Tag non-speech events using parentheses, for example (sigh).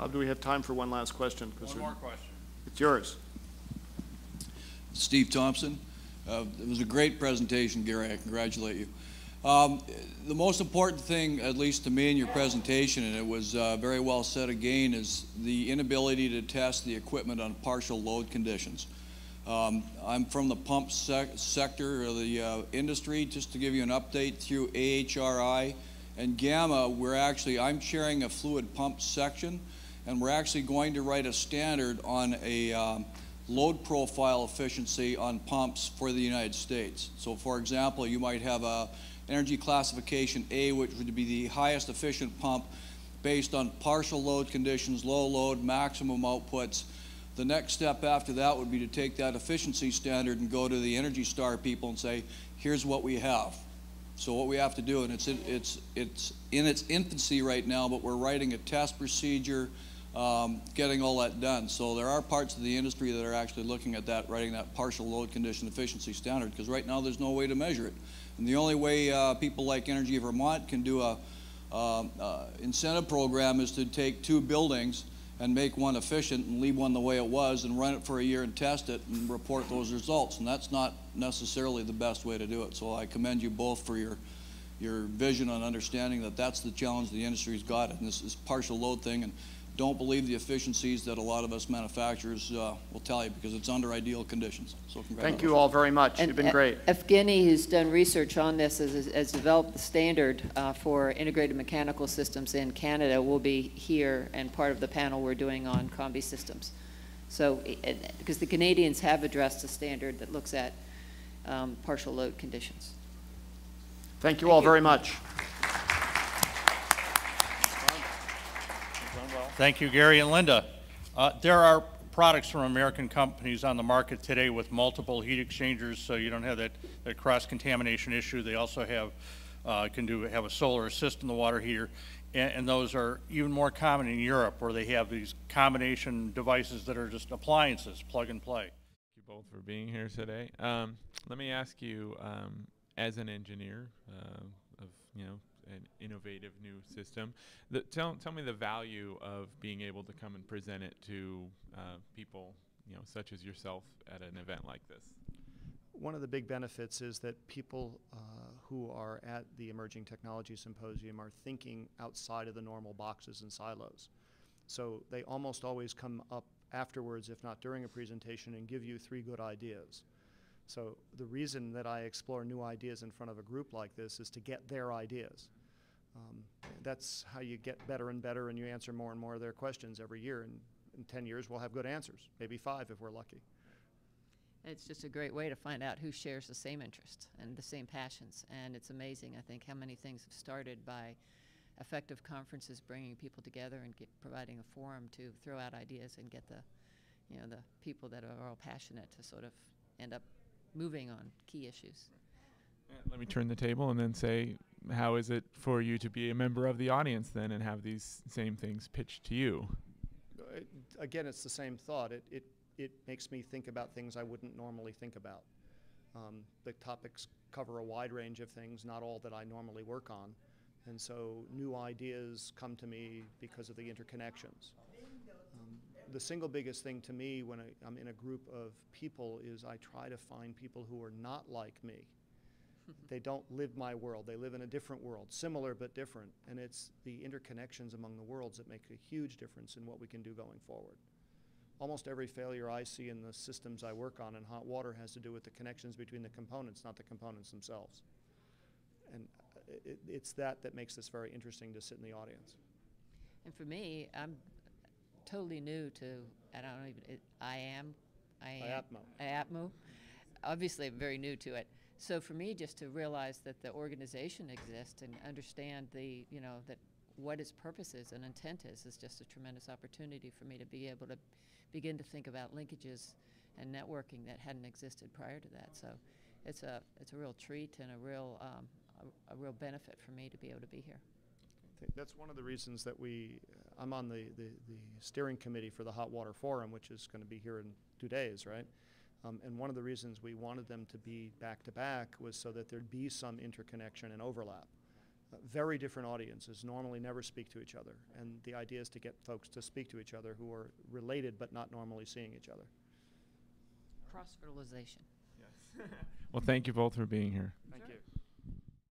Bob, do we have time for one last question? 'Cause One there- more question. It's yours. Steve Thompson. Uh, It was a great presentation, Gary. I congratulate you. Um, The most important thing, at least to me in your presentation, and it was uh, very well said again, is the inability to test the equipment on partial load conditions. Um, I'm from the pump sec- sector of the uh, industry. Just to give you an update, through AHRI and GAMA, we're actually, I'm chairing a fluid pump section, and we're actually going to write a standard on a um, load profile efficiency on pumps for the United States. So for example, you might have a energy classification A, which would be the highest efficient pump based on partial load conditions, low load, maximum outputs. The next step after that would be to take that efficiency standard and go to the Energy Star people and say, here's what we have. So what we have to do, and it's, it's, it's in its infancy right now, but we're writing a test procedure, um, getting all that done. So there are parts of the industry that are actually looking at that, writing that partial load condition efficiency standard, because right now there's no way to measure it. And the only way uh, people like Energy Vermont can do a um, uh, incentive program is to take two buildings and make one efficient and leave one the way it was and run it for a year and test it and report those results. And that's not necessarily the best way to do it. So I commend you both for your your vision on understanding that that's the challenge the industry's got, and this is partial load thing. And don't believe the efficiencies that a lot of us manufacturers uh, will tell you because it's under ideal conditions. So congratulations. Thank you all very much. And You've been E- great. Evgeny, who's done research on this, has, has developed the standard uh, for integrated mechanical systems in Canada, will be here and part of the panel we're doing on combi systems. So, because the Canadians have addressed a standard that looks at um, partial load conditions. Thank you all very much. Thank you, Gary and Linda. Uh, There are products from American companies on the market today with multiple heat exchangers, so you don't have that, that cross-contamination issue. They also have, uh, can do, have a solar assist in the water heater. And, and those are even more common in Europe, where they have these combination devices that are just appliances, plug and play. Thank you both for being here today. Um, let me ask you, um, as an engineer uh, of you know innovative new system, the, tell tell me the value of being able to come and present it to uh, people you know such as yourself at an event like this. One of the big benefits is that people uh, who are at the Emerging Technology Symposium are thinking outside of the normal boxes and silos. So they almost always come up afterwards, if not during a presentation, and give you three good ideas. So the reason that I explore new ideas in front of a group like this is to get their ideas. Um, that's how you get better and better, and you answer more and more of their questions every year. And in 10 years, we'll have good answers, maybe five if we're lucky. It's just a great way to find out who shares the same interests and the same passions. And it's amazing, I think, how many things have started by effective conferences bringing people together and get, providing a forum to throw out ideas and get the, you know, the people that are all passionate to sort of end up moving on key issues. Uh, Let me turn the table and then say, how is it for you to be a member of the audience then and have these same things pitched to you? Uh, it- again, it's the same thought. It, it, it makes me think about things I wouldn't normally think about. Um, the topics cover a wide range of things, not all that I normally work on. And so new ideas come to me because of the interconnections. Um, the single biggest thing to me when I, I'm in a group of people is I try to find people who are not like me. They don't live my world. They live in a different world, similar but different. And it's the interconnections among the worlds that make a huge difference in what we can do going forward. Almost every failure I see in the systems I work on in hot water has to do with the connections between the components, not the components themselves. And uh, it, it's that that makes this very interesting to sit in the audience. And for me, I'm totally new to, I don't even, it, I am, I am. IAPMO. IAPMO. Obviously, I'm very new to it. So for me, just to realize that the organization exists and understand the, you know, that what its purpose is and intent is, is just a tremendous opportunity for me to be able to begin to think about linkages and networking that hadn't existed prior to that. So it's a, it's a real treat and a real, um, a, a real benefit for me to be able to be here. That's one of the reasons that we, I'm on the, the, the steering committee for the Hot Water Forum, which is going to be here in two days, right? Um, and one of the reasons we wanted them to be back to back was so that there'd be some interconnection and overlap. uh, very different audiences, normally never speak to each other. And the idea is to get folks to speak to each other who are related but not normally seeing each other. Cross-fertilization. Yes. (laughs) Well, thank you both for being here.